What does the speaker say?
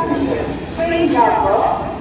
Please number